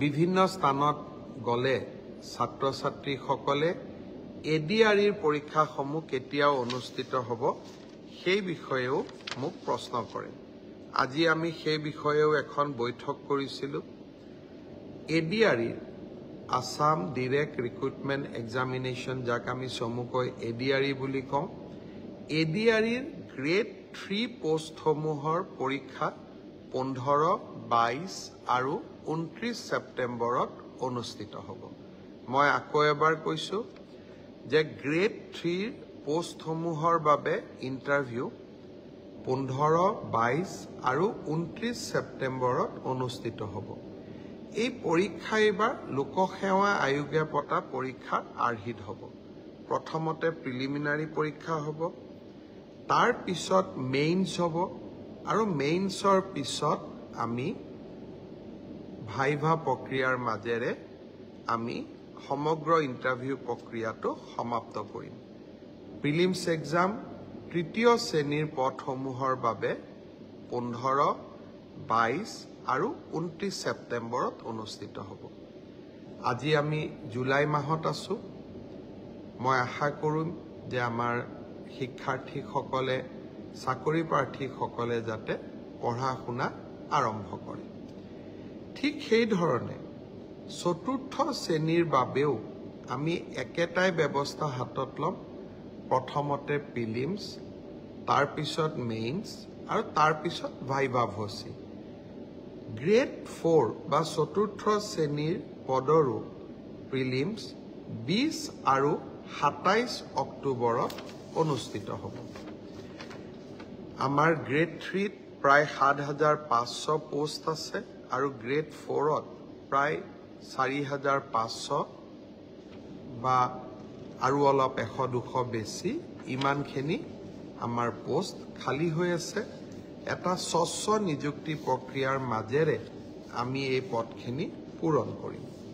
বিভিন্ন স্থানত গ'লে ছাত্ৰ ছাত্ৰীসকলে এ ডি আৰ ইৰ পৰীক্ষাসমূহ কেতিয়াও অনুষ্ঠিত হ'ব সেই বিষয়েও মোক প্ৰশ্ন কৰে। আজি আমি সেই বিষয়েও এখন বৈঠক কৰিছিলোঁ। এ ডি আৰ ইৰ আছাম ডিৰেক্ট ৰিক্ৰুটমেণ্ট এক্সামিনেশ্যন যাক আমি চমুকৈ এ ডি আৰ বুলি কওঁ এ ডি আৰ ইৰ গ্ৰেড থ্ৰী পষ্টসমূহৰ পৰীক্ষা পোন্ধৰ বাইছ আৰু ঊনত্ৰিছ ছেপ্টেম্বৰত অনুষ্ঠিত হ'ব। মই আকৌ এবাৰ কৈছোঁ যে গ্ৰেড থ্ৰীৰ পষ্টসমূহৰ বাবে ইণ্টাৰভিউ পোন্ধৰ বাইছ আৰু ঊনত্ৰিছ ছেপ্টেম্বৰত অনুষ্ঠিত হ'ব। এই পৰীক্ষা এইবাৰ লোকসেৱা আয়োগে পতা পৰীক্ষাৰ আৰ্হিত হ'ব। প্ৰথমতে প্ৰিলিমিনাৰী পৰীক্ষা হ'ব। তাৰ পিছত মেইনছ হ'ব। আৰু মেইনছৰ পিছত আমি ভাইভা প্ৰক্ৰিয়াৰ মাজেৰে আমি সমগ্ৰ ইণ্টাৰভিউ প্ৰক্ৰিয়াটো সমাপ্ত কৰিম। প্ৰিলিমছ এক্সাম তৃতীয় শ্ৰেণীৰ পদসমূহৰ বাবে পোন্ধৰ বাইছ আৰু ঊনত্ৰিছ ছেপ্টেম্বৰত অনুষ্ঠিত হ'ব। আজি আমি জুলাই মাহত আছোঁ। মই আশা কৰিম যে আমাৰ শিক্ষাৰ্থীসকলে চাকৰি প্ৰাৰ্থীসকলে যাতে পঢ়া শুনা আৰম্ভ কৰে। ঠিক সেইধৰণে চতুৰ্থ শ্ৰেণীৰ বাবেও আমি একেটাই ব্যৱস্থা হাতত ল'ম। প্ৰথমতে প্ৰিলিমছ তাৰপিছত মেইনছ আৰু তাৰপিছত ভাইভা ভচি। গ্ৰেড ফ'ৰ বা চতুৰ্থ শ্ৰেণীৰ পদৰো প্ৰিলিমছ বিছ আৰু সাতাইছ অক্টোবৰত অনুষ্ঠিত হ'ব। আমাৰ গ্ৰেড থ্ৰীত প্ৰায় সাত হাজাৰ পাঁচশ পোষ্ট আছে আৰু গ্ৰেড ফ'ৰত প্ৰায় চাৰি হাজাৰ পাঁচশ বা আৰু অলপ এশ দুশ বেছি ইমানখিনি আমাৰ পোষ্ট খালী হৈ আছে। এটা স্বচ্ছ নিযুক্তি প্ৰক্ৰিয়াৰ মাজেৰে আমি এই পদখিনি পূৰণ কৰিম।